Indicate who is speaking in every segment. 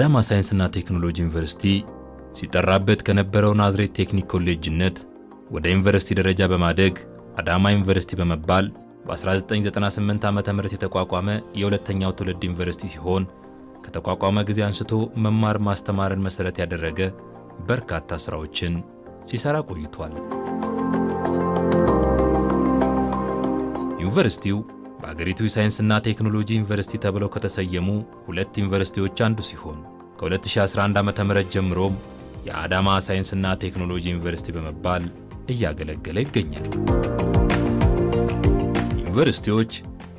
Speaker 1: አዳማ ሳይንስና ቴክኖሎጂ ዩኒቨርሲቲ ሲጠራበት ከነበረው ናዝሬት ቴክኒክ ኮሌጅነት ወደ ዩኒቨርሲቲ ደረጃ በማደግ አዳማ ዩኒቨርሲቲ በመባል በ1998 ዓ ም የተቋቋመ የሁለተኛው ትውልድ ዩኒቨርሲቲ ሲሆን ከተቋቋመ ጊዜ አንስቶ መማር ማስተማርን መሠረት ያደረገ በርካታ ሥራዎችን ሲሠራ ቆይቷል። ዩኒቨርሲቲው በአገሪቱ የሳይንስና ቴክኖሎጂ ዩኒቨርሲቲ ተብለው ከተሰየሙ ሁለት ዩኒቨርሲቲዎች አንዱ ሲሆን ከ2011 ዓ ም ጀምሮም የአዳማ ሳይንስና ቴክኖሎጂ ዩኒቨርሲቲ በመባል እያገለገለ ይገኛል። ዩኒቨርሲቲዎች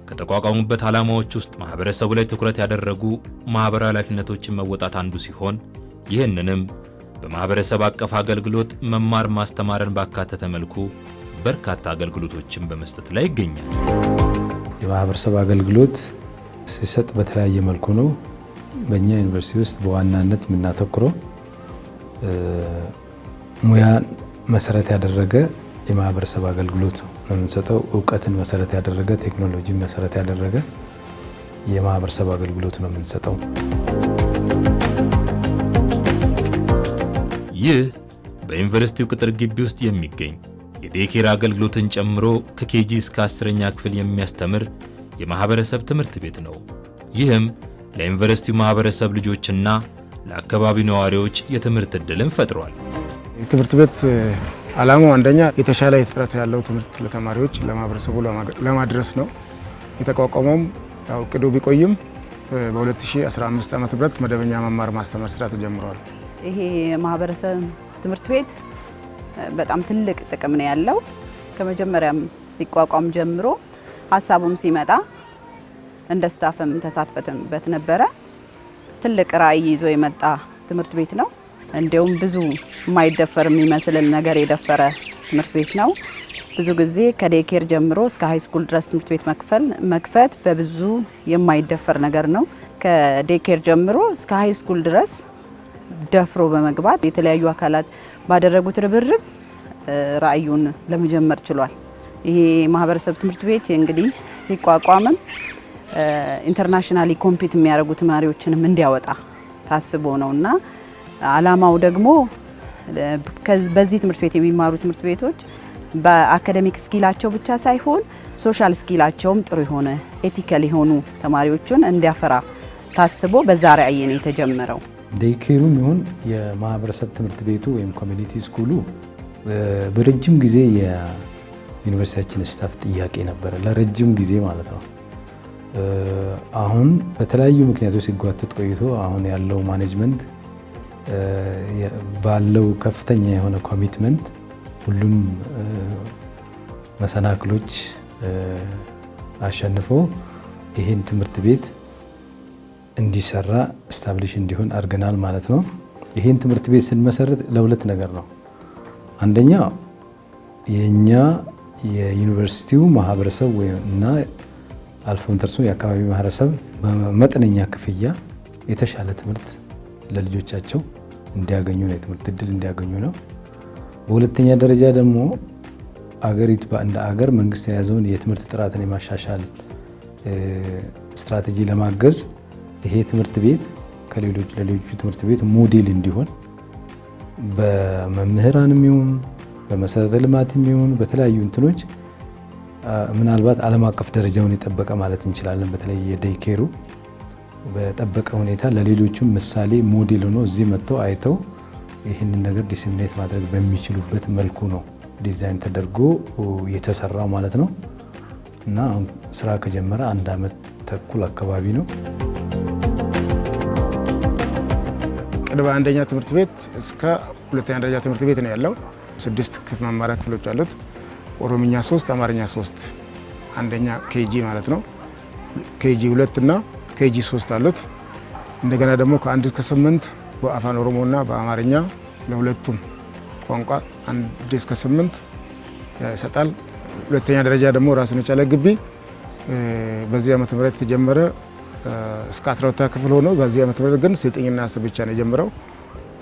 Speaker 1: ከተቋቋሙበት ዓላማዎች ውስጥ ማኅበረሰቡ ላይ ትኩረት ያደረጉ ማኅበራዊ ኃላፊነቶችን መወጣት አንዱ ሲሆን ይህንንም በማኅበረሰብ አቀፍ አገልግሎት መማር ማስተማርን ባካተተ መልኩ በርካታ አገልግሎቶችን በመስጠት ላይ ይገኛል።
Speaker 2: የማህበረሰብ አገልግሎት ሲሰጥ በተለያየ መልኩ ነው። በእኛ ዩኒቨርሲቲ ውስጥ በዋናነት የምናተኩረው ሙያን መሰረት ያደረገ የማህበረሰብ አገልግሎት ነው የምንሰጠው። እውቀትን መሰረት ያደረገ ቴክኖሎጂን መሰረት ያደረገ የማህበረሰብ አገልግሎት ነው የምንሰጠው።
Speaker 1: ይህ በዩኒቨርሲቲው ቅጥር ግቢ ውስጥ የሚገኝ የዴኬር አገልግሎትን ጨምሮ ከኬጂ እስከ አስረኛ ክፍል የሚያስተምር የማህበረሰብ ትምህርት ቤት ነው። ይህም ለዩኒቨርሲቲው ማህበረሰብ ልጆችና ለአካባቢው ነዋሪዎች የትምህርት ዕድልን ፈጥሯል።
Speaker 3: የትምህርት ቤት ዓላማው አንደኛ የተሻለ ጥራት ያለው ትምህርት ለተማሪዎች ለማህበረሰቡ ለማድረስ ነው። የተቋቋመውም ያው እቅዱ ቢቆይም በ2015 ዓ.ም መደበኛ መማር ማስተማር ስራ ተጀምሯል።
Speaker 4: ይሄ የማህበረሰብ ትምህርት ቤት በጣም ትልቅ ጥቅም ነው ያለው። ከመጀመሪያም ሲቋቋም ጀምሮ ሀሳቡም ሲመጣ እንደ staff ም ተሳትፈንበት ነበረ። ትልቅ ራዕይ ይዞ የመጣ ትምህርት ቤት ነው። እንዲሁም ብዙ የማይደፈር የሚመስልን ነገር የደፈረ ትምህርት ቤት ነው። ብዙ ጊዜ ከ daycare ጀምሮ እስከ high school ድረስ ትምህርት ቤት መክፈል መክፈት በብዙ የማይደፈር ነገር ነው። ከ daycare ጀምሮ እስከ high school ድረስ ደፍሮ በመግባት የተለያዩ አካላት ባደረጉት ርብርብ ራዕዩን ለመጀመር ችሏል። ይሄ ማህበረሰብ ትምህርት ቤት እንግዲህ ሲቋቋምም internationally compete የሚያደርጉ ተማሪዎችንም እንዲያወጣ ታስቦ ነው እና አላማው ደግሞ በዚህ ትምህርት ቤት የሚማሩ ትምህርት ቤቶች በ academic skill ኣቸው ብቻ ሳይሆን social skill ኣቸውም ጥሩ የሆነ ethical የሆኑ ተማሪዎችን እንዲያፈራ ታስቦ በዛ ራዕይ ነው የተጀመረው።
Speaker 2: daycare ኡም ይሁን የማህበረሰብ ትምህርት ቤቱ ወይም community school ኡ በረጅም ጊዜ የዩኒቨርሲቲያችን staff ጥያቄ ነበረ፣ ለረጅም ጊዜ ማለት ነው። አሁን በተለያዩ ምክንያቶች ሲጓተት ቆይቶ አሁን ያለው management ባለው ከፍተኛ የሆነ commitment ሁሉም መሰናክሎች አሸንፎ ይህን ትምህርት ቤት እንዲሰራ establish እንዲሆን አድርገናል ማለት ነው። ይህን ትምህርት ቤት ስንመሰርት ለሁለት ነገር ነው። አንደኛ የእኛ የዩኒቨርሲቲው ማህበረሰብ እና አልፎም ተርፎ የአካባቢ ማህበረሰብ በመጠነኛ ክፍያ የተሻለ ትምህርት ለልጆቻቸው እንዲያገኙ ነው፣ የትምህርት እድል እንዲያገኙ ነው። በሁለተኛ ደረጃ ደግሞ አገሪቱ እንደ አገር መንግስት የያዘውን የትምህርት ጥራትን የማሻሻል ስትራቴጂ ለማገዝ ይሄ ትምህርት ቤት ከሌሎች ለሌሎቹ ትምህርት ቤት ሞዴል እንዲሆን በመምህራንም ይሁን በመሰረተ ልማትም ይሁን በተለያዩ እንትኖች ምናልባት ዓለም አቀፍ ደረጃውን የጠበቀ ማለት እንችላለን። በተለይ የዴይኬሩ በጠበቀ ሁኔታ ለሌሎቹም ምሳሌ ሞዴል ሆኖ እዚህ መጥተው አይተው ይህንን ነገር disseminate ማድረግ በሚችሉበት መልኩ ነው ዲዛይን ተደርጎ የተሰራው ማለት ነው እና ስራ ከጀመረ አንድ ዓመት ተኩል አካባቢ ነው።
Speaker 3: ቅድመ አንደኛ ትምህርት ቤት እስከ ሁለተኛ ደረጃ ትምህርት ቤት ነው ያለው። ስድስት ክፍል መማሪያ ክፍሎች አሉት። ኦሮምኛ ሶስት፣ አማርኛ ሶስት አንደኛ KG ማለት ነው። KG ሁለት እና KG ሶስት አሉት። እንደገና ደግሞ ከአንድ እስከ ስምንት በአፋን ኦሮሞና በአማርኛ ለሁለቱም ቋንቋ አንድ እስከ ስምንት ይሰጣል። ሁለተኛ ደረጃ ደግሞ ራሱን የቻለ ግቢ በዚህ ዓመተ ምህረት የተጀመረ እስከ 12 ክፍል ሆኖ በዚህ ዓመተ ምህረት ግን ዘጠኝና አስር ብቻ ነው የጀመረው።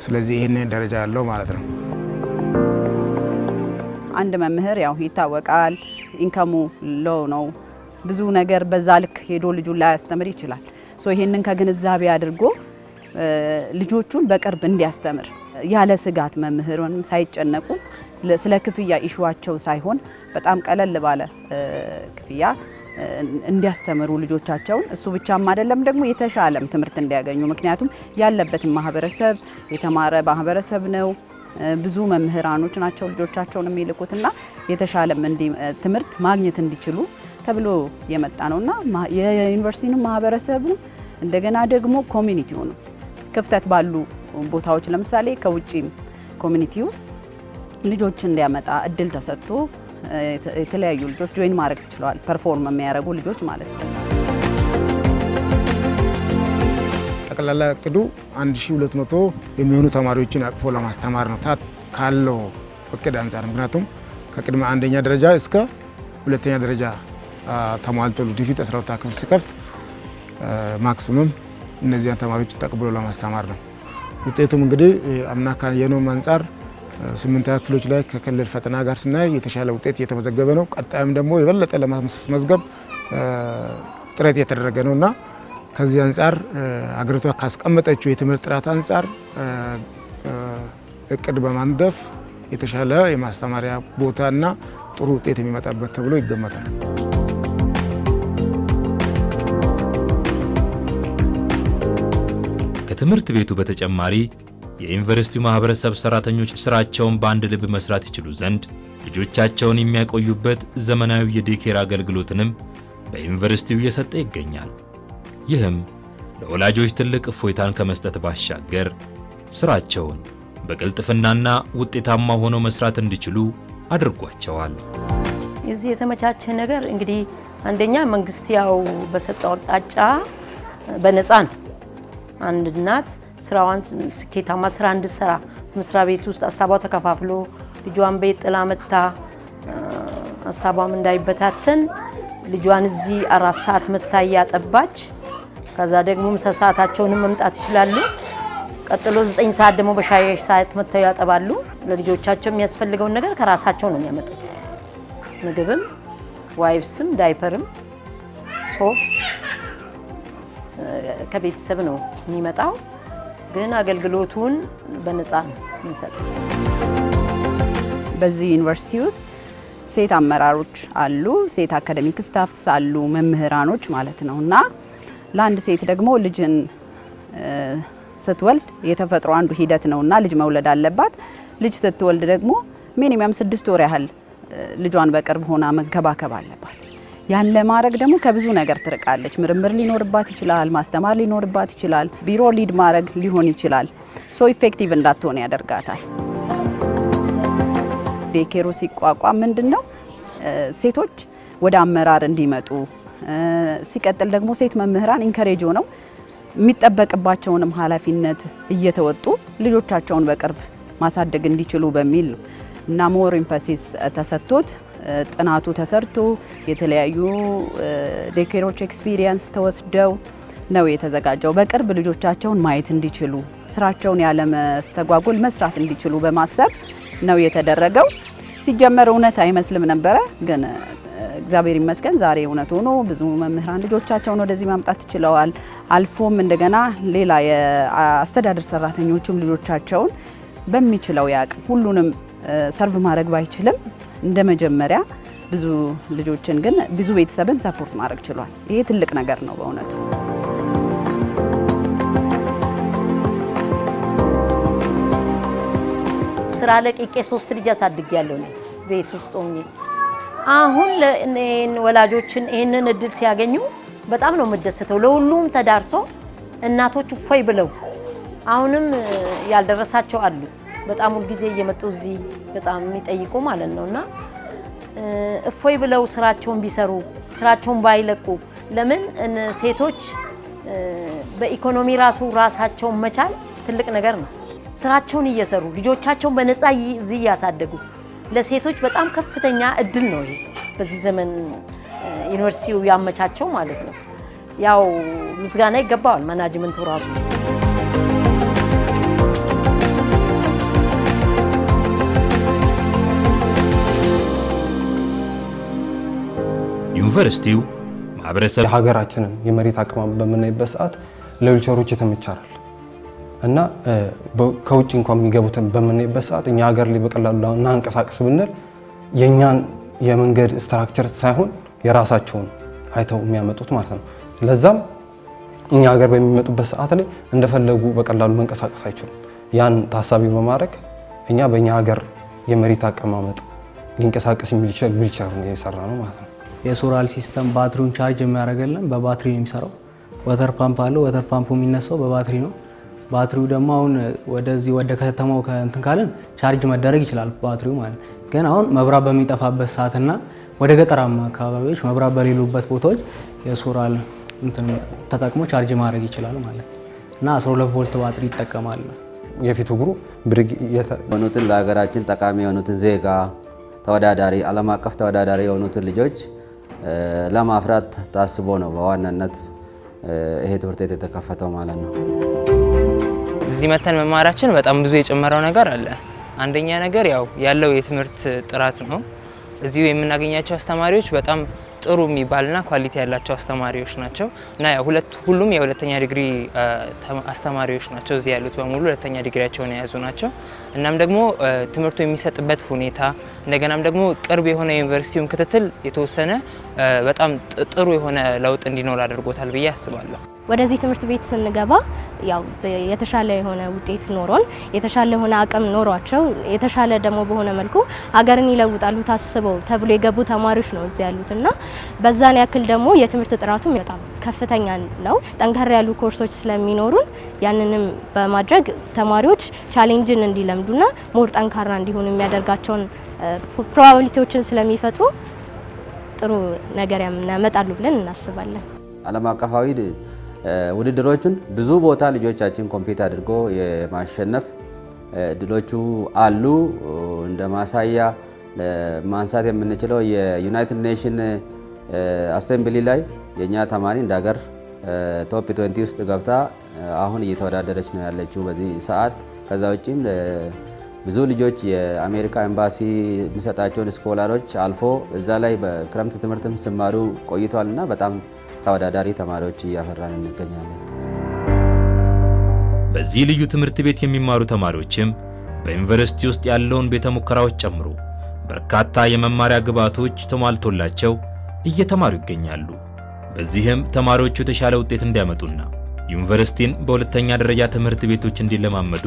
Speaker 3: ስለዚህ ይህንን ደረጃ ያለው ማለት ነው።
Speaker 4: አንድ መምህር ያው ይታወቃል፣ income ኡ low ነው። ብዙ ነገር በዛ ልክ ሄዶ ልጁን ላያስተምር ይችላል። so ይሄንን ከግንዛቤ አድርጎ ልጆቹን በቅርብ እንዲያስተምር ያለ ስጋት መምህራንም ሳይጨነቁ ስለ ክፍያ issue ዋቸው ሳይሆን በጣም ቀለል ባለ ክፍያ እንዲያስተምሩ ልጆቻቸውን። እሱ ብቻም አይደለም ደግሞ የተሻለም ትምህርት እንዲያገኙ። ምክንያቱም ያለበትን ማህበረሰብ የተማረ ማህበረሰብ ነው። ብዙ መምህራኖች ናቸው ልጆቻቸውን የሚልኩትና የተሻለም ትምህርት ማግኘት እንዲችሉ ተብሎ የመጣ ነውና የዩኒቨርሲቲንም ማህበረሰቡ እንደገና ደግሞ community ው ነው ክፍተት ባሉ ቦታዎች ለምሳሌ ከውጭም community ው ልጆች እንዲያመጣ እድል ተሰጥቶ የተለያዩ ልጆች join ማድረግ ችለዋል። perform የሚያደርጉ ልጆች ማለት ነው።
Speaker 3: ጠቅላላ እቅዱ 1200 የሚሆኑ ተማሪዎችን አቅፎ ለማስተማር ነው ታት ካለው እቅድ አንጻር። ምክንያቱም ከቅድመ አንደኛ ደረጃ እስከ ሁለተኛ ደረጃ ተሟልቶ ወደፊት 12 ክፍል ሲከፍት ማክሲመም እነዚያን ተማሪዎች ተቀብሎ ለማስተማር ነው። ውጤቱም እንግዲህ አምና ካየነውም አንጻር ስምንተኛ ክፍሎች ላይ ከክልል ፈተና ጋር ስናይ የተሻለ ውጤት እየተመዘገበ ነው። ቀጣይም ደግሞ የበለጠ ለማስመዝገብ ጥረት እየተደረገ ነው እና ከዚህ አንጻር አገሪቷ ካስቀመጠችው የትምህርት ጥራት አንጻር እቅድ በማንደፍ የተሻለ የማስተማሪያ ቦታና ጥሩ ውጤት የሚመጣበት ተብሎ ይገመታል።
Speaker 1: ከትምህርት ቤቱ በተጨማሪ የዩኒቨርሲቲው ማህበረሰብ ሰራተኞች ስራቸውን በአንድ ልብ መስራት ይችሉ ዘንድ ልጆቻቸውን የሚያቆዩበት ዘመናዊ የዴኬር አገልግሎትንም በዩኒቨርሲቲው እየሰጠ ይገኛል። ይህም ለወላጆች ትልቅ እፎይታን ከመስጠት ባሻገር ስራቸውን በቅልጥፍናና ውጤታማ ሆነው መስራት እንዲችሉ አድርጓቸዋል።
Speaker 5: የዚህ የተመቻቸ ነገር እንግዲህ አንደኛ መንግስት ያው በሰጠው አቅጣጫ በነፃ ነው አንድ እናት ስራዋን ስኬታማ ስራ እንድትሰራ መስሪያ ቤት ውስጥ ሀሳቧ ተከፋፍሎ ልጇን ቤት ጥላ መታ ሀሳቧም እንዳይበታተን ልጇን እዚህ አራት ሰዓት መታ እያጠባች ከዛ ደግሞ ምሳ ሰዓታቸውንም መምጣት ይችላሉ። ቀጥሎ ዘጠኝ ሰዓት ደግሞ በሻይ ሰዓት መጥተው ያጠባሉ። ለልጆቻቸው የሚያስፈልገውን ነገር ከራሳቸው ነው የሚያመጡት። ምግብም፣ wipes ም፣ ዳይፐርም፣ ሶፍት ከቤተሰብ ነው የሚመጣው። ግን አገልግሎቱን በነፃ ነው
Speaker 4: በዚህ ዩኒቨርሲቲ ውስጥ ሴት አመራሮች አሉ፣ ሴት academic staffs አሉ፣ መምህራኖች ማለት ነው እና ለአንድ ሴት ደግሞ ልጅን ስትወልድ የተፈጥሮ አንዱ ሂደት ነው እና ልጅ መውለድ አለባት። ልጅ ስትወልድ ደግሞ minimum ስድስት ወር ያህል ልጇን በቅርብ ሆና መንከባከብ አለባት። ያን ለማድረግ ደግሞ ከብዙ ነገር ትርቃለች። ምርምር ሊኖርባት ይችላል፣ ማስተማር ሊኖርባት ይችላል፣ ቢሮ lead ማድረግ ሊሆን ይችላል። so effective እንዳትሆን ያደርጋታል። daycare ኡ ሲቋቋም ምንድን ነው ሴቶች ወደ አመራር እንዲመጡ ሲቀጥል ደግሞ ሴት መምህራን encourage ሆነው የሚጠበቅባቸውንም ኃላፊነት እየተወጡ ልጆቻቸውን በቅርብ ማሳደግ እንዲችሉ በሚል ነው እና more emphasis ተሰጥቶት ጥናቱ ተሰርቶ የተለያዩ daycare ኦች experience ተወስደው ነው የተዘጋጀው። በቅርብ ልጆቻቸውን ማየት እንዲችሉ ስራቸውን ያለመስተጓጎል መስራት እንዲችሉ በማሰብ ነው የተደረገው። ሲጀመር እውነት አይመስልም ነበረ፣ ግን እግዚአብሔር ይመስገን ዛሬ እውነት ሆኖ ብዙ መምህራን ልጆቻቸውን ወደዚህ ማምጣት ችለዋል። አልፎም እንደገና ሌላ የአስተዳደር ሰራተኞችም ልጆቻቸውን በሚችለው ያቅም ሁሉንም ሰርቭ ማድረግ ባይችልም እንደ መጀመሪያ ብዙ ልጆችን ግን ብዙ ቤተሰብን ሰፖርት ማድረግ ችሏል። ይሄ ትልቅ ነገር ነው በእውነቱ።
Speaker 5: ስራ ለቅቄ ሶስት ልጅ አሳድግ ያለው ነው ቤት ውስጥ ሆኜ። አሁን ወላጆችን ይህንን እድል ሲያገኙ በጣም ነው የምደሰተው። ለሁሉም ተዳርሶ እናቶች እፎይ ብለው አሁንም ያልደረሳቸው አሉ። በጣም ሁልጊዜ እየመጡ እዚህ በጣም የሚጠይቁ ማለት ነው እና እፎይ ብለው ስራቸውን ቢሰሩ ስራቸውን ባይለቁ ለምን ሴቶች በኢኮኖሚ ራሱ ራሳቸውን መቻል ትልቅ ነገር ነው። ስራቸውን እየሰሩ ልጆቻቸውን በነፃ እዚህ እያሳደጉ ለሴቶች በጣም ከፍተኛ እድል ነው ይሄ በዚህ ዘመን ዩኒቨርሲቲው ያመቻቸው ማለት ነው። ያው ምስጋና ይገባዋል ማናጅመንቱ ራሱ።
Speaker 1: ዩኒቨርሲቲው ማህበረሰብ
Speaker 6: የሀገራችንን የመሬት አቀማመጥ በምናይበት ሰዓት ለዊልቸሮች የተመቻራል። እና ከውጭ እንኳን የሚገቡትን በምናይበት ሰዓት እኛ ሀገር ላይ በቀላሉ እናንቀሳቀስ ብንል የእኛን የመንገድ structure ሳይሆን የራሳቸውን አይተው የሚያመጡት ማለት ነው። ለዛም እኛ ሀገር በሚመጡበት ሰዓት ላይ እንደፈለጉ በቀላሉ መንቀሳቀስ አይችሉም። ያን ታሳቢ በማድረግ እኛ በእኛ ሀገር የመሬት አቀማመጥ ሊንቀሳቀስ የሚችል ዊልቸር የሰራ ነው ማለት ነው።
Speaker 7: የ solar system ባትሪውን ቻርጅ የሚያደርገልን በባትሪ ነው የሚሰራው። water pump አለው። water pump ኡ የሚነሳው በባትሪ ነው። ባትሪው ደግሞ አሁን ወደዚህ ወደ ከተማው ከእንትን ካለን ቻርጅ መደረግ ይችላል ባትሪው ማለት ግን አሁን መብራት በሚጠፋበት ሰዓትና ወደ ገጠራማ አካባቢዎች መብራት በሌሉበት ቦታዎች የሶላር እንትን ተጠቅሞ ቻርጅ ማድረግ ይችላል ማለት እና 12 volt ባትሪ ይጠቀማል።
Speaker 6: የፊት እግሩ ብርግ
Speaker 8: የሆኑትን ለሀገራችን ጠቃሚ የሆኑትን ዜጋ ተወዳዳሪ ዓለም አቀፍ ተወዳዳሪ የሆኑትን ልጆች ለማፍራት ታስቦ ነው በዋናነት ይሄ ትምህርት ቤት የተከፈተው ማለት ነው።
Speaker 9: እዚህ መተን መማራችን በጣም ብዙ የጨመረው ነገር አለ። አንደኛ ነገር ያው ያለው የትምህርት ጥራት ነው። እዚሁ የምናገኛቸው አስተማሪዎች በጣም ጥሩ የሚባልና ኳሊቲ ያላቸው አስተማሪዎች ናቸው እና ሁለት ሁሉም የሁለተኛ ዲግሪ አስተማሪዎች ናቸው። እዚህ ያሉት በሙሉ ሁለተኛ ዲግሪያቸውን የያዙ ናቸው። እናም ደግሞ ትምህርቱ የሚሰጥበት ሁኔታ እንደገናም ደግሞ ቅርብ የሆነ ዩኒቨርሲቲውን ክትትል የተወሰነ በጣም ጥሩ የሆነ ለውጥ እንዲኖር አድርጎታል ብዬ አስባለሁ።
Speaker 10: ወደዚህ ትምህርት ቤት ስንገባ ያው የተሻለ የሆነ ውጤት ኖሮን የተሻለ የሆነ አቅም ኖሯቸው የተሻለ ደግሞ በሆነ መልኩ ሀገርን ይለውጣሉ ታስበው ተብሎ የገቡ ተማሪዎች ነው እዚህ ያሉት እና በዛን ያክል ደግሞ የትምህርት ጥራቱም በጣም ከፍተኛ ነው። ጠንከር ያሉ ኮርሶች ስለሚኖሩን ያንንም በማድረግ ተማሪዎች ቻሌንጅን እንዲለምዱና more ጠንካራ እንዲሆኑ የሚያደርጋቸውን probability ዎችን ስለሚፈጥሩ ጥሩ ነገር ያመጣሉ ብለን እናስባለን።
Speaker 8: ዓለም አቀፋዊ ውድድሮቹን ብዙ ቦታ ልጆቻችን compete አድርጎ የማሸነፍ እድሎቹ አሉ። እንደ ማሳያ ማንሳት የምንችለው የ United Nation Assembly ላይ የእኛ ተማሪ እንደ ሀገር top 20 ውስጥ ገብታ አሁን እየተወዳደረች ነው ያለችው በዚህ ሰዓት። ከዛ ውጭም ብዙ ልጆች የአሜሪካ ኤምባሲ የሚሰጣቸውን scholar ኦች አልፎ እዛ ላይ በክረምት ትምህርትም ሲማሩ ቆይቷል እና በጣም ተወዳዳሪ ተማሪዎች እያፈራን እንገኛለን።
Speaker 1: በዚህ ልዩ ትምህርት ቤት የሚማሩ ተማሪዎችም በዩኒቨርሲቲ ውስጥ ያለውን ቤተ ሙከራዎች ጨምሮ በርካታ የመማሪያ ግብዓቶች ተሟልቶላቸው እየተማሩ ይገኛሉ። በዚህም ተማሪዎቹ የተሻለ ውጤት እንዲያመጡና ዩኒቨርሲቲን በሁለተኛ ደረጃ ትምህርት ቤቶች እንዲለማመዱ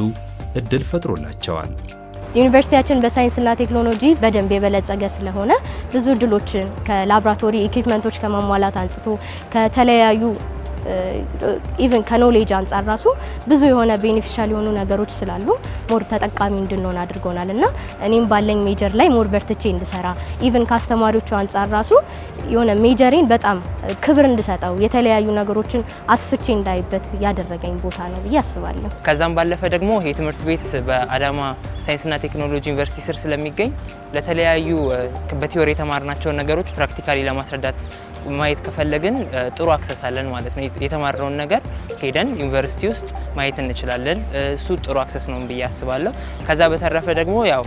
Speaker 1: እድል ፈጥሮላቸዋል።
Speaker 10: ዩኒቨርሲቲያችን በሳይንስና ቴክኖሎጂ በደንብ የበለጸገ ስለሆነ ብዙ እድሎችን ከ laboratory equipment ኦች ከማሟላት አንስቶ ከተለያዩ even ከ knowledge አንጻር ራሱ ብዙ የሆነ beneficial የሆኑ ነገሮች ስላሉ more ተጠቃሚ እንድንሆን አድርጎናል እና እኔም ባለኝ major ላይ more በርትቼ እንድሰራ even ከአስተማሪዎቹ አንጻር ራሱ የሆነ major ኤን በጣም ክብር እንድሰጠው የተለያዩ ነገሮችን አስፍቼ እንዳይበት ያደረገኝ ቦታ ነው ብዬ አስባለሁ።
Speaker 9: ከዛም ባለፈ ደግሞ ይህ ትምህርት ቤት በአዳማ ሳይንስና ቴክኖሎጂ ዩኒቨርሲቲ ስር ስለሚገኝ ለተለያዩ በ theory የተማርናቸውን ነገሮች practically ለማስረዳት ማየት ከፈለግን ጥሩ access አለን ማለት ነው። የተማርነውን ነገር ሄደን ዩኒቨርሲቲ ውስጥ ማየት እንችላለን። እሱ ጥሩ access ነው ብዬ አስባለሁ። ከዛ በተረፈ ደግሞ ያው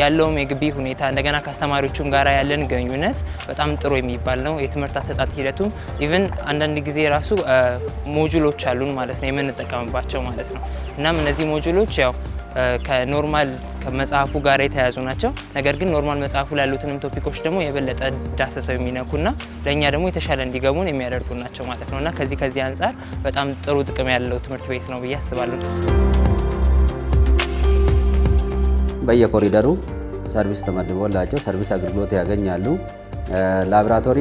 Speaker 9: ያለውም የግቢ ሁኔታ እንደገና ከአስተማሪዎቹም ጋር ያለን ግንኙነት በጣም ጥሩ የሚባል ነው። የትምህርት አሰጣጥ ሂደቱም even አንዳንድ ጊዜ ራሱ module ኦች አሉን ማለት ነው የምንጠቀምባቸው ማለት ነው። እናም እነዚህ module ኦች ያው ከ normal ከመጽሐፉ ጋር የተያያዙ ናቸው። ነገር ግን normal መጽሐፉ ላይ ያሉትንም topic ኦች ደግሞ የበለጠ ዳሰሰው የሚነኩና ለእኛ ደግሞ የተሻለ እንዲገቡን የሚያደርጉ ናቸው ማለት ነው እና ከዚህ ከዚህ አንጻር በጣም ጥሩ ጥቅም ያለው ትምህርት ቤት ነው ብዬ አስባለሁ።
Speaker 8: በየኮሪደሩ service ተመድቦላቸው service አገልግሎት ያገኛሉ። laboratory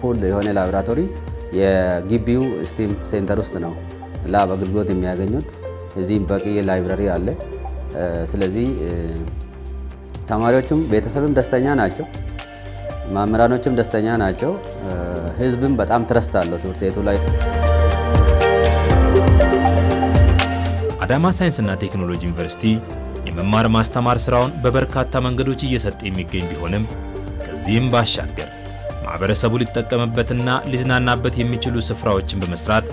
Speaker 8: full የሆነ ላብራቶሪ የግቢው STEM center ውስጥ ነው ላብ አገልግሎት የሚያገኙት። እዚህም በቂ ላይብረሪ አለ። ስለዚህ ተማሪዎቹም ቤተሰብም ደስተኛ ናቸው፣ መምህራኖችም ደስተኛ ናቸው። ህዝብም በጣም ትረስት አለው ትምህርት ቤቱ ላይ።
Speaker 1: አዳማ ሳይንስና ቴክኖሎጂ ዩኒቨርሲቲ የመማር ማስተማር ስራውን በበርካታ መንገዶች እየሰጠ የሚገኝ ቢሆንም ከዚህም ባሻገር ማህበረሰቡ ሊጠቀምበትና ሊዝናናበት የሚችሉ ስፍራዎችን በመስራት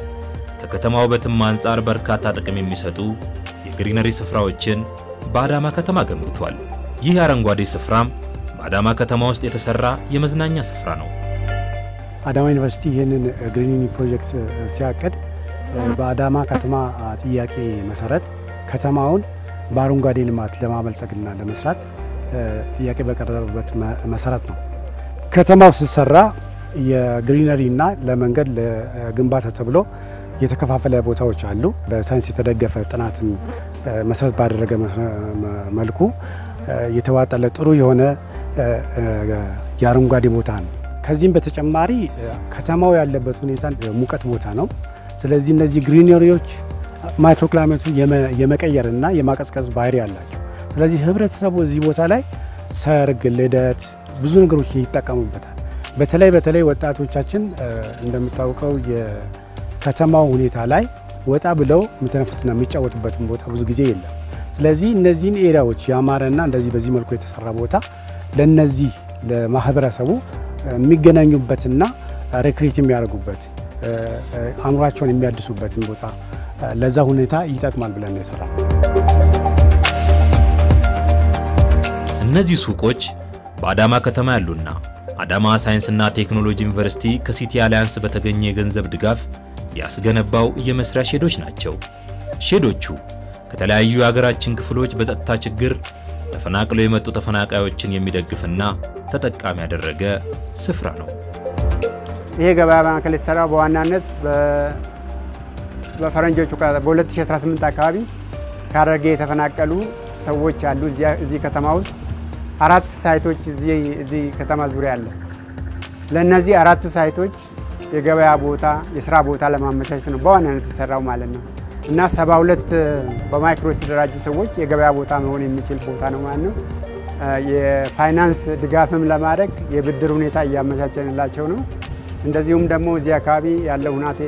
Speaker 1: ከከተማ ውበትም አንጻር በርካታ ጥቅም የሚሰጡ የግሪነሪ ስፍራዎችን በአዳማ ከተማ ገንብቷል። ይህ አረንጓዴ ስፍራም በአዳማ ከተማ ውስጥ የተሰራ የመዝናኛ ስፍራ ነው።
Speaker 11: አዳማ ዩኒቨርሲቲ ይህንን ግሪኒኒ ፕሮጀክት ሲያቅድ በአዳማ ከተማ ጥያቄ መሰረት ከተማውን በአረንጓዴ ልማት ለማበልጸግና ለመስራት ጥያቄ በቀረበበት መሰረት ነው። ከተማው ሲሰራ የ greenery እና ለመንገድ ለግንባታ ተብሎ የተከፋፈለ ቦታዎች አሉ። በሳይንስ የተደገፈ ጥናትን መሰረት ባደረገ መልኩ የተዋቀረ ጥሩ የሆነ የአረንጓዴ ቦታ ነው። ከዚህም በተጨማሪ ከተማው ያለበት ሁኔታ ሙቀት ቦታ ነው። ስለዚህ እነዚህ greenery ዎች microclimate ኡ የመቀየርና የማቀዝቀዝ ባህሪ አላቸው። ስለዚህ ህብረተሰቡ እዚህ ቦታ ላይ ሰርግ፣ ልደት ብዙ ነገሮች ይጠቀሙበታል። በተለይ በተለይ ወጣቶቻችን እንደምታውቀው የከተማው ሁኔታ ላይ ወጣ ብለው የሚተነፍሱና የሚጫወቱበትን ቦታ ብዙ ጊዜ የለም። ስለዚህ እነዚህን area ዎች ያማረና እንደዚህ በዚህ መልኩ የተሰራ ቦታ ለነዚህ ለማህበረሰቡ የሚገናኙበትና recreate የሚያደርጉበት አእምሯቸውን የሚያድሱበትን ቦታ ለዛ ሁኔታ ይጠቅማል ብለን የሰራ
Speaker 1: እነዚህ ሱቆች በአዳማ ከተማ ያሉና አዳማ ሳይንስና ቴክኖሎጂ ዩኒቨርሲቲ ከሲቲ አሊያንስ በተገኘ የገንዘብ ድጋፍ ያስገነባው የመስሪያ ሼዶች ናቸው። ሼዶቹ ከተለያዩ የሀገራችን ክፍሎች በጸጥታ ችግር ተፈናቅለው የመጡ ተፈናቃዮችን የሚደግፍና ተጠቃሚ ያደረገ ስፍራ ነው።
Speaker 12: ይሄ ገበያ ማዕከል የተሰራው በዋናነት በፈረንጆቹ በ2018 አካባቢ ከሀረርጌ የተፈናቀሉ ሰዎች አሉ። እዚህ ከተማ ውስጥ አራት site ኦች እዚህ ከተማ ዙሪያ አለ። ለእነዚህ አራቱ site ኦች የገበያ ቦታ፣ የስራ ቦታ ለማመቻቸት ነው በዋናነት የሰራው ማለት ነው እና ሰባ ሁለት በ micro የተደራጁ ሰዎች የገበያ ቦታ መሆን የሚችል ቦታ ነው ማለት ነው። የፋይናንስ ድጋፍም ለማድረግ የብድር ሁኔታ እያመቻቸንላቸው ነው። እንደዚሁም ደግሞ እዚህ አካባቢ ያለው ሁናቴ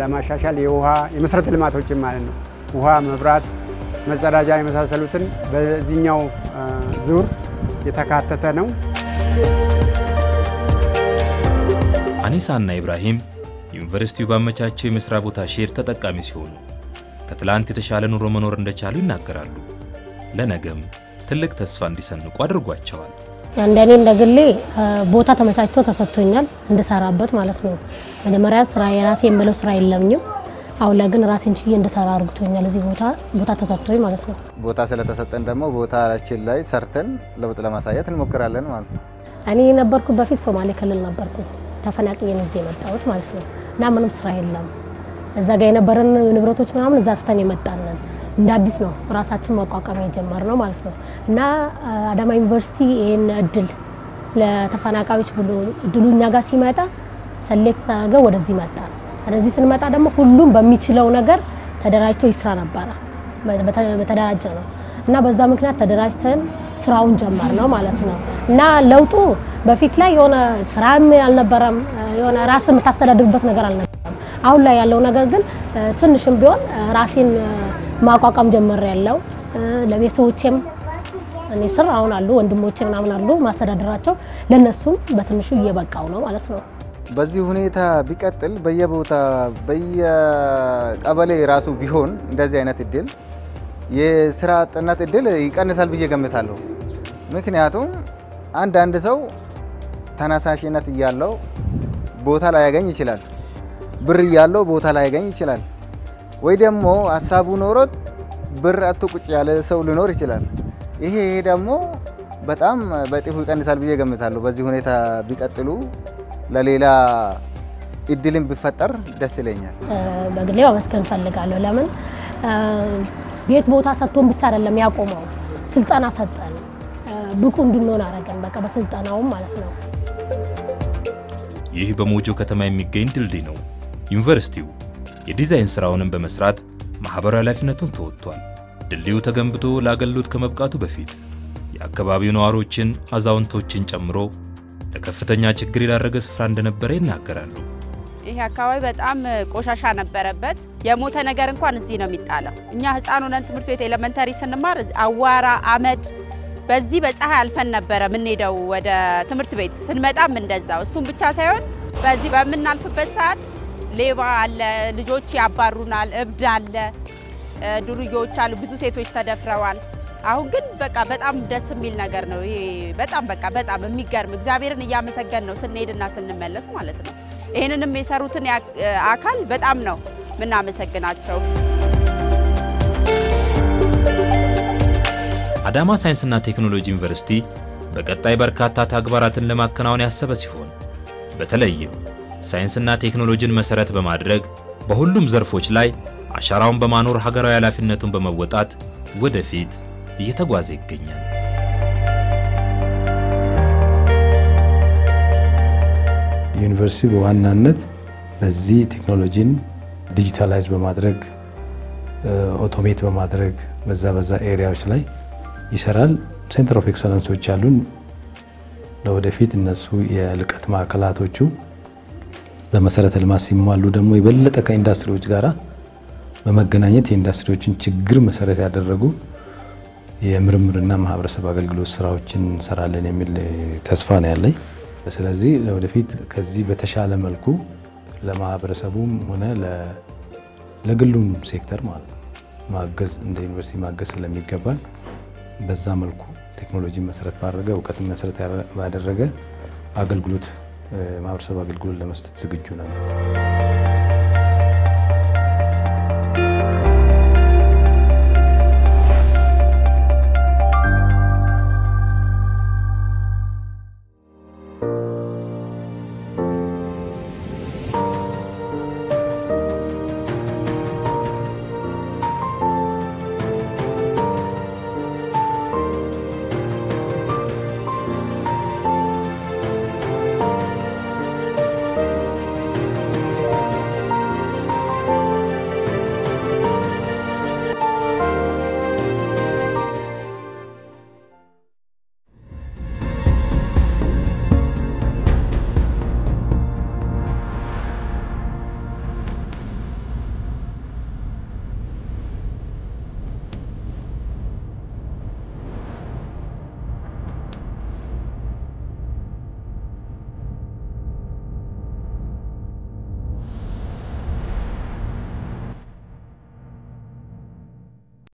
Speaker 12: ለማሻሻል የውሃ የመሰረተ ልማቶችን ማለት ነው ውሃ፣ መብራት፣ መጸዳጃ የመሳሰሉትን በዚህኛው ዙር የተካተተ ነው።
Speaker 1: አኒሳና ኢብራሂም ዩኒቨርሲቲው ባመቻቸው የመስሪያ ቦታ shed ተጠቃሚ ሲሆኑ ከትላንት የተሻለ ኑሮ መኖር እንደቻሉ ይናገራሉ። ለነገም ትልቅ ተስፋ እንዲሰንቁ አድርጓቸዋል።
Speaker 13: እንደኔ እንደ ግሌ ቦታ ተመቻችቶ ተሰጥቶኛል እንድሰራበት ማለት ነው። መጀመሪያ ስራ የራሴ የምለው ስራ የለኝም። አሁን ላይ ግን ራሴን ችዬ እንድሰራ አድርግቶኛል። እዚህ ቦታ ቦታ ተሰጥቶኝ ማለት ነው።
Speaker 14: ቦታ ስለተሰጠን ደግሞ ቦታችን ላይ ሰርተን ለውጥ ለማሳየት እንሞክራለን ማለት ነው።
Speaker 13: እኔ የነበርኩት በፊት ሶማሌ ክልል ነበርኩ። ተፈናቅዬ ነው እዚህ የመጣሁት ማለት ነው እና ምንም ስራ የለም። እዛ ጋር የነበረን ንብረቶች ምናምን እዛ ትተን የመጣንን እንደ አዲስ ነው ራሳችን ማቋቋም የጀመርነው ማለት ነው እና አዳማ ዩኒቨርሲቲ ይህን እድል ለተፈናቃዮች ብሎ እድሉ እኛ ጋር ሲመጣ ሰሌክት አድርገን ወደዚህ መጣ። ወደዚህ ስንመጣ ደግሞ ሁሉም በሚችለው ነገር ተደራጅቶ ይስራ ነበረ። በተደራጀ ነው እና በዛ ምክንያት ተደራጅተን ስራውን ጀመር ነው ማለት ነው እና ለውጡ በፊት ላይ የሆነ ስራም አልነበረም፣ የሆነ ራስ የምታስተዳድርበት ነገር አልነበረም። አሁን ላይ ያለው ነገር ግን ትንሽም ቢሆን ራሴን ማቋቋም ጀመር ያለው ለቤተሰቦቼም እኔ ስር አሁን አሉ ወንድሞቼ ምናምን አሉ ማስተዳደራቸው ለነሱም በትንሹ እየበቃው ነው ማለት ነው።
Speaker 14: በዚህ ሁኔታ ቢቀጥል በየቦታ በየቀበሌ ራሱ ቢሆን እንደዚህ አይነት እድል የስራ አጥነት እድል ይቀንሳል ብዬ ገምታለሁ። ምክንያቱም አንዳንድ ሰው ተነሳሽነት እያለው ቦታ ላይ ያገኝ ይችላል፣ ብር እያለው ቦታ ላይ ያገኝ ይችላል፣ ወይ ደግሞ ሀሳቡ ኖሮት ብር አቶ ቁጭ ያለ ሰው ሊኖር ይችላል። ይሄ ይሄ ደግሞ በጣም በእጥፉ ይቀንሳል ብዬ ገምታለሁ። በዚህ ሁኔታ ቢቀጥሉ ለሌላ እድልን ቢፈጠር ደስ ይለኛል።
Speaker 13: በግሌ ማመስገን እፈልጋለሁ። ለምን ቤት ቦታ ሰጥቶን ብቻ አይደለም ያቆመው፣ ስልጠና ሰጠን፣ ብቁ እንድንሆን አደረገን። በቃ በስልጠናውም ማለት ነው።
Speaker 1: ይህ በሞጆ ከተማ የሚገኝ ድልድይ ነው። ዩኒቨርሲቲው የዲዛይን ስራውንም በመስራት ማህበራዊ ኃላፊነቱን ተወጥቷል። ድልድዩ ተገንብቶ ለአገልግሎት ከመብቃቱ በፊት የአካባቢው ነዋሪዎችን፣ አዛውንቶችን ጨምሮ ለከፍተኛ ችግር የዳረገ ስፍራ እንደነበረ ይናገራሉ።
Speaker 4: ይሄ አካባቢ በጣም ቆሻሻ ነበረበት። የሞተ ነገር እንኳን እዚህ ነው የሚጣለው። እኛ ህፃን ሆነን ትምህርት ቤት elementary ስንማር አዋራ፣ አመድ በዚህ በፀሐይ አልፈን ነበረ የምንሄደው ወደ ትምህርት ቤት። ስንመጣም እንደዛው። እሱም ብቻ ሳይሆን በዚህ በምናልፍበት ሰዓት ሌባ አለ፣ ልጆች ያባሩናል፣ እብድ አለ፣ ዱርዬዎች አሉ፣ ብዙ ሴቶች ተደፍረዋል። አሁን ግን በቃ በጣም ደስ የሚል ነገር ነው። ይሄ በጣም በቃ በጣም የሚገርም እግዚአብሔርን እያመሰገን ነው ስንሄድና ስንመለስ ማለት ነው። ይህንንም የሰሩትን አካል በጣም ነው ምናመሰግናቸው።
Speaker 1: አዳማ ሳይንስና ቴክኖሎጂ ዩኒቨርሲቲ በቀጣይ በርካታ ተግባራትን ለማከናወን ያሰበ ሲሆን በተለይም ሳይንስና ቴክኖሎጂን መሰረት በማድረግ በሁሉም ዘርፎች ላይ አሻራውን በማኖር ሀገራዊ ኃላፊነቱን በመወጣት ወደፊት እየተጓዘ ይገኛል።
Speaker 2: ዩኒቨርሲቲ በዋናነት በዚህ ቴክኖሎጂን digitalize በማድረግ automate በማድረግ በዛ በዛ area ዎች ላይ ይሰራል። center of excellence ኦች ያሉን ለወደፊት እነሱ የልቀት ማዕከላቶቹ በመሰረተ ልማት ሲሟሉ ደግሞ የበለጠ ከኢንዱስትሪዎች ጋራ በመገናኘት የኢንዱስትሪዎችን ችግር መሰረት ያደረጉ የምርምርና ማህበረሰብ አገልግሎት ስራዎችን እንሰራለን የሚል ተስፋ ነው ያለኝ። ስለዚህ ለወደፊት ከዚህ በተሻለ መልኩ ለማህበረሰቡም ሆነ ለግሉም ሴክተር ማለት ነው ማገዝ እንደ ዩኒቨርሲቲ ማገዝ ስለሚገባል በዛ መልኩ ቴክኖሎጂ መሰረት ባደረገ እውቀትን መሰረት ባደረገ አገልግሎት ማህበረሰብ አገልግሎት ለመስጠት ዝግጁ ነን።